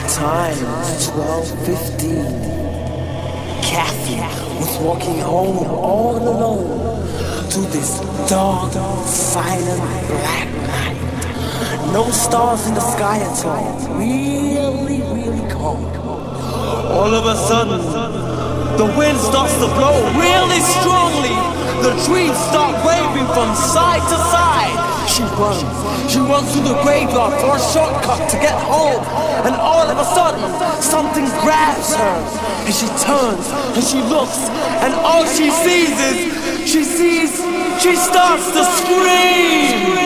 time was 12.15. Kathy was walking home all alone to this dark, silent black night. No stars in the sky at all. Really, really calm. All of a sudden, the wind starts to blow really strongly. The trees start waving from side to side. She runs. She runs to the graveyard for a shortcut to get home. And all of a sudden, something grabs her. And she turns and she looks. And all she sees is she sees, she starts to scream.